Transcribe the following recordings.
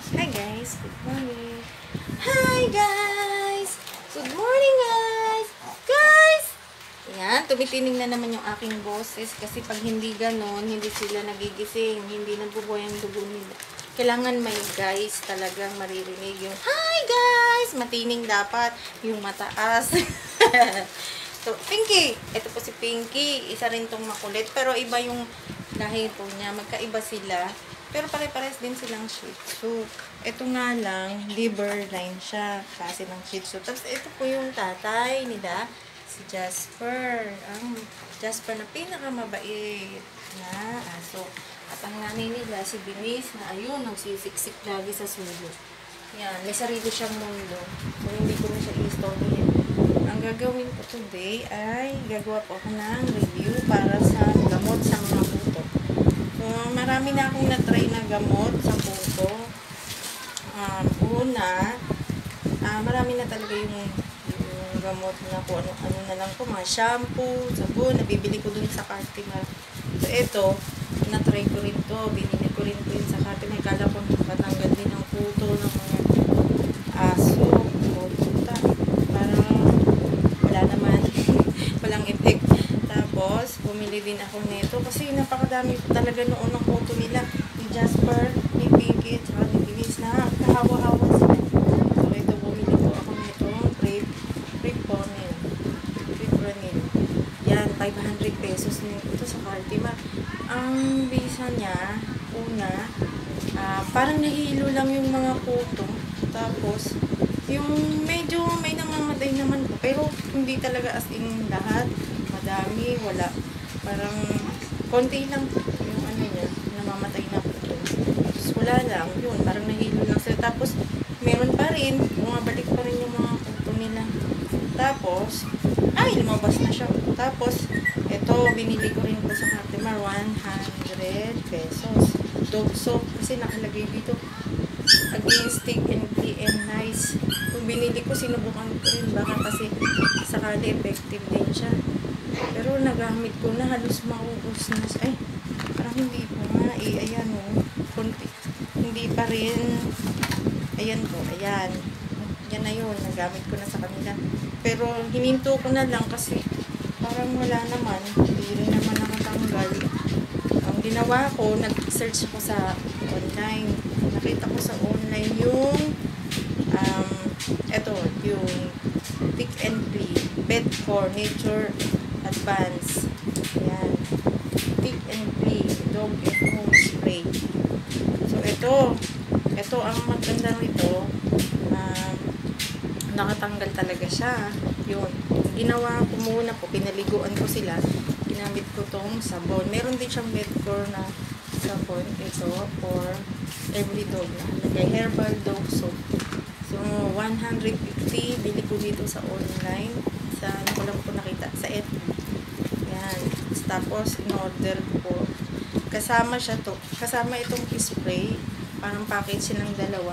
Hi guys, good morning. Hi guys! Good morning guys! Guys! Yan, tumitinig na naman yung aking boses kasi pag hindi ganon, hindi sila nagigising, hindi nagbubuhay ang dugo nila. Kailangan may guys talagang maririnig yung Hi guys! Matining dapat yung mataas. so, Pinky! Ito po si Pinky. Isa rin tong makulit pero iba yung lahi po niya. Magkaiba sila. Pero pare-pares din silang Shih Tzu. Ito nga lang, liver line siya. Kasi ng Shih Tzu. Tapos ito po yung tatay nila, si Jasper. Ang Jasper na pinakamabait na aso. At ang nanay nila, si Denise, na ayun, nagsisiksik lagi sa sulo. Yan, may sarili siyang mundo. So, hindi ko na siya i-story. Ang gagawin ko today ay gagawa po ako ng review para sa marami na akong na-try na gamot sa puto. Um, una, ah, marami na talaga yung, yung gamot na po, ano, ano na lang po, mga shampoo, sabon, nabibili ko dun sa Cartima. So, ito, na-try ko rin to, binili ko rin ko yun sa Cartima. Kala ko nakatanggal din ng puto ng mga aso, o puta. Parang wala naman, walang effect. Tapos, bumili din ako nito kasi napakadami talaga noon ng photo nila ni Jasper, ni Pinky, at ni Denise na kahawa-hawa sila. So, ito bumili po ako nito, Prip, Priponil, Pripronil. Yan, 500 pesos na ito sa Cartima. Ang bisa niya, una, ah, parang nahilo lang yung mga photo. Tapos, yung medyo may namamatay naman po. Pero hindi talaga as in lahat. Madami, wala. Parang konti lang yung ano niya, namamatay na po. Tapos wala lang, yun, parang nahilo lang sila. Tapos, meron pa rin, bumabalik pa rin yung mga puto nila. Tapos, ay, lumabas na siya. Tapos, ito, binili ko rin po sa Cartimar, 100 pesos. Dog soap, kasi nakalagay dito, against stick and and nice. Kung binili ko, sinubukan ko rin baka kasi sakali effective din siya. Nagamit ko na halos maubos na. Ay, parang hindi pa nga eh. Ayan o. Oh. Kunti. Hindi pa rin. Ayan po. Ayan. Yan na yun. Nagamit ko na sa kanila. Pero hininto ko na lang kasi parang wala naman. Hindi rin naman nakatanggal. Ang ginawa ko, nag-search ako sa online. Nakita ko sa online yung um, eto, yung Thick and Clean. Bed for Nature Advance. Ayan. Thick and Clean. Dog and Home Spray. So, ito. Ito, ang maganda nito, um, nakatanggal talaga siya. Yun. Ginawa ko muna po, pinaliguan ko sila. Ginamit ko tong sabon. Meron din siyang Bedcore na sabon. Ito, for every dog na. Lagay herbal dog soap. So, 150, bili ko dito sa online. Sa, ano ko lang po nakita, sa FB. Yan. Tapos, in-order ko. Kasama siya to. Kasama itong spray. Parang package silang dalawa.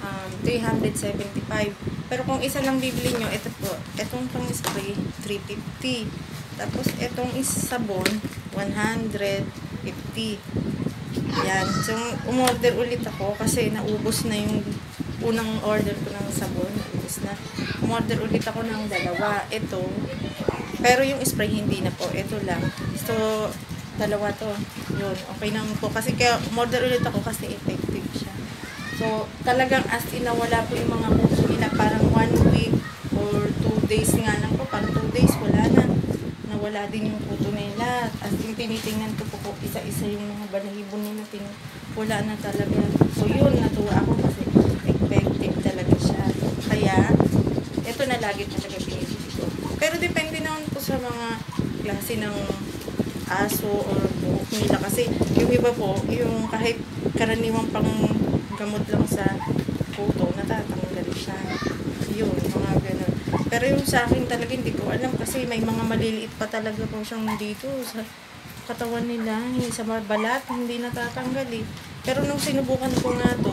Um, 375. Pero kung isa lang bibili nyo, ito po. Itong pang spray, 350. Tapos, itong sabon, 150. Yan. So, umorder ulit ako kasi naubos na yung unang order ko ng sabon. Naubos na. Umorder ulit ako ng dalawa. Ito. Pero yung spray hindi na po. Ito lang. So, dalawa to. Yun. Okay naman po. Kasi kaya umorder ulit ako kasi effective siya. So, talagang as in nawala po yung mga puso nila. Parang one week or two days nga lang po. Parang two days wala na. Nawala din yung puto nila. As in tinitingnan ko po isa-isa yung mga balahibo nila. Wala na talaga. So, yun. Natuwa ako kasi effective talaga siya. Kaya, ito na lagi talaga binibili ko. Pero depende naman po sa mga klase ng aso or buhok. Kasi yung iba po, yung kahit karaniwang pang gamot lang sa puto, natatanggal siya. Yun, mga ganun. Pero yung sa akin talaga hindi ko alam kasi may mga maliliit pa talaga po siyang dito sa katawan nila, sa balat, hindi natatanggal eh. Pero nung sinubukan ko nga to,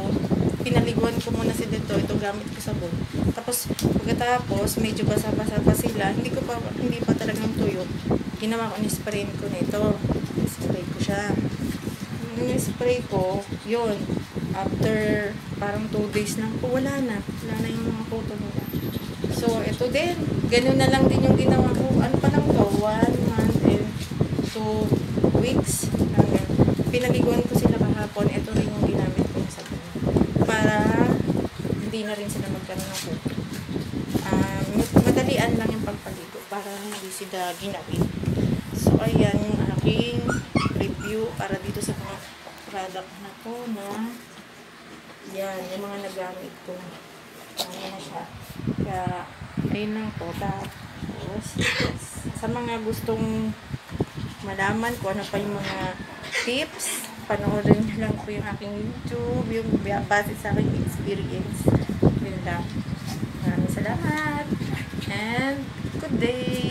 pinaliguan ko muna si dito, ito gamit ko sabon. Tapos pagkatapos medyo basa-basa pa sila, hindi ko pa hindi pa talagang tuyo. Ginawa ko ni spray ko nito. Spray ko siya. Yung spray ko, yun, after parang 2 days lang po, wala na. Wala na yung mga photo nila. So, ito din. Ganun na lang din yung ginawa ko. Ano pa lang to? 1 month and 2 weeks. Pinaliguan ko sila kahapon. Ito rin yung ginamit ko sa Para hindi na rin sila magkaroon ng photo. Um, madalian lang yung pagpaligo para hindi sila ginawin. So, ayan yung aking review para dito sa mga product na to na yan, yung mga nagamit ko. Ano na siya. Kaya, ayun lang po. Tapos, sa mga gustong malaman ko ano pa yung mga tips, panoorin nyo lang po yung aking YouTube, yung base sa aking experience. Yun lang. Maraming salamat. And, good day.